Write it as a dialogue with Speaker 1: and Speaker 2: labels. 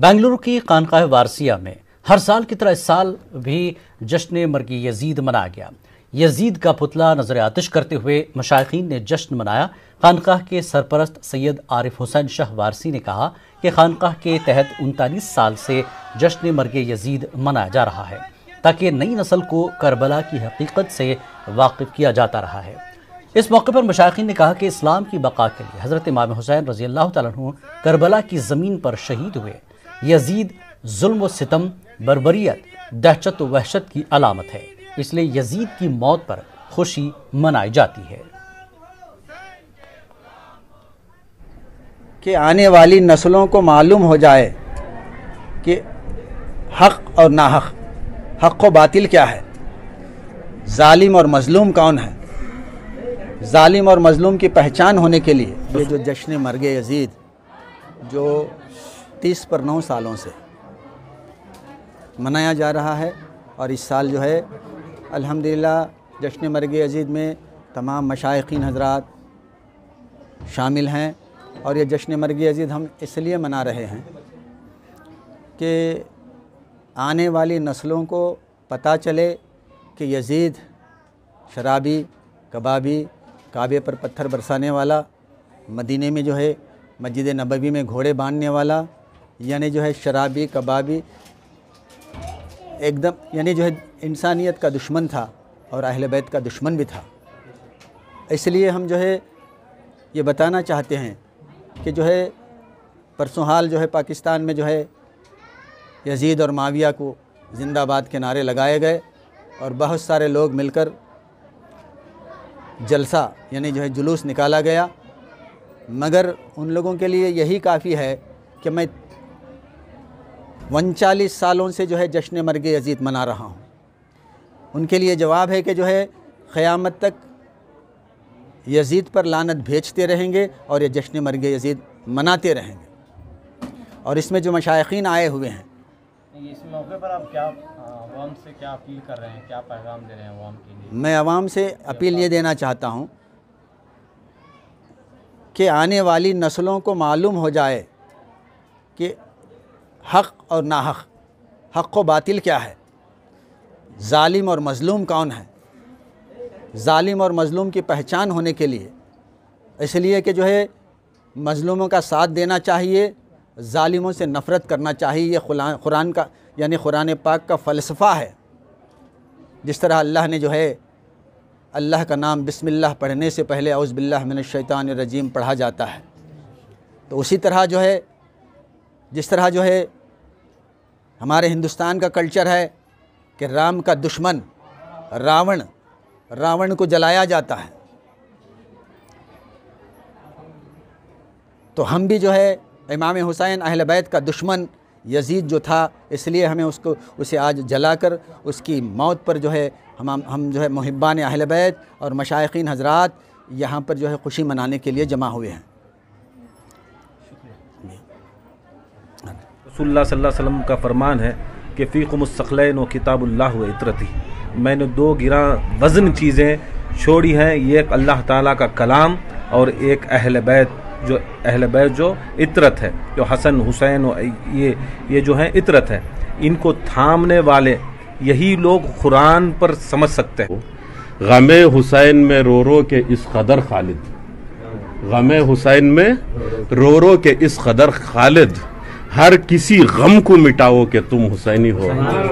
Speaker 1: बेंगलुरु की खानकाह वारसिया में हर साल की तरह इस साल भी जश्न मरगी यजीद मनाया गया। यजीद का पुतला नज़र आतिश करते हुए मशाइन ने जश्न मनाया। खानकाह के सरपरस्त सैयद आरिफ हुसैन शाह वारसी ने कहा कि खानकाह के तहत उनतालीस साल से जश्न मरग यजीद मनाया जा रहा है, ताकि नई नस्ल को करबला की हकीकत से वाकिफ किया जाता रहा है। इस मौके पर मशाइन ने कहा कि इस्लाम की बका के लिए हज़रत इमाम हुसैन रज़ी अल्लाह तु करबला की ज़मीन पर शहीद हुए। यजीद जुल्म सितम बरबरीत दहशत वहशत की अलामत है। इसलिए यजीद की मौत पर खुशी मनाई जाती है।
Speaker 2: कि आने वाली नस्लों को मालूम हो जाए कि हक और नाहक, हक व बातिल क्या है? जालिम और मज़लूम कौन है? जालिम और मज़लूम की पहचान होने के लिए ये जो जश्न मरग यजीद, जो तीस पर नौ सालों से मनाया जा रहा है और इस साल जो है, अल्हम्दुलिल्लाह जश्न मरग अजीद में तमाम मशाइन हजरात शामिल हैं और ये जश्न मरग अजीद हम इसलिए मना रहे हैं कि आने वाली नस्लों को पता चले कि यजीद शराबी, कबाबी, काबे पर पत्थर बरसाने वाला, मदीने में जो है मस्जिद नबवी में घोड़े बांधने वाला यानी जो है शराबी, कबाबी, एकदम, यानी जो है इंसानियत का दुश्मन था और अहल बैत का दुश्मन भी था। इसलिए हम जो है ये बताना चाहते हैं कि जो है परसों हाल जो है पाकिस्तान में जो है यजीद और माविया को ज़िंदाबाद के नारे लगाए गए और बहुत सारे लोग मिलकर जलसा, यानी जो है जुलूस निकाला गया। मगर उन लोगों के लिए यही काफ़ी है कि मैं उनचालीस सालों से जो है जश्न मरग अजीत मना रहा हूँ। उनके लिए जवाब है कि जो है क़यामत तक यजीद पर लानत भेजते रहेंगे और ये जश्न मरग यजीद मनाते रहेंगे। और इसमें जो मशाइन आए हुए हैं।
Speaker 3: इस मौके पर आप क्या आवाम से क्या अपील कर रहे हैं? क्या पैगाम दे रहे हैं आवाम के लिए?
Speaker 2: मैं आवाम से अपील ये देना चाहता हूँ कि आने वाली नस्लों को मालूम हो जाए हक और नाहक। हक हक़ व बातिल क्या है? ालिम और मज़लूम कौन है? ालिम और मज़लूम की पहचान होने के लिए। इसलिए कि जो है, मज़लूमों का साथ देना चाहिए ालिमों से नफ़रत करना चाहिए। ये कुरान का, यानी कुरान पाक का फ़लसफ़ा है। जिस तरह अल्लाह ने जो है, अल्लाह का नाम बिस्मिल्लाह पढ़ने से पहले अउज़बिल्लिनशैतान रजीम पढ़ा जाता है। तो उसी तरह जो है जिस तरह जो है हमारे हिंदुस्तान का कल्चर है कि राम का दुश्मन, रावण रावण को जलाया जाता है। तो हम भी जो है इमाम हुसैन अहल बैत का दुश्मन यजीद जो था, इसलिए हमें उसको, उसे आज जलाकर उसकी मौत पर जो है हम हम जो है मुहिबान अहल बैत और मशाइन हजरात यहाँ पर जो है खुशी मनाने के लिए जमा हुए हैं।
Speaker 4: अलैहि वसल्लम का फरमान है कि फ़ीकुमसखलैन व किताबुल्लाह व इतरती। मैंने दो गिरा वज़न चीज़ें छोड़ी हैं, ये एक अल्लाह ताला का कलाम और एक अहल बैत जो, अहल बैत जो इतरत है, जो हसन, हुसैन ये ये जो है इतरत है। इनको थामने वाले यही लोग कुरान पर समझ सकते हैं।
Speaker 5: गम हुसैन में रो रो के इस कदर खालिद। गम हुसैन में रो रो के इस कदर खालिद। हर किसी गम को मिटाओ कि तुम हुसैनी हो।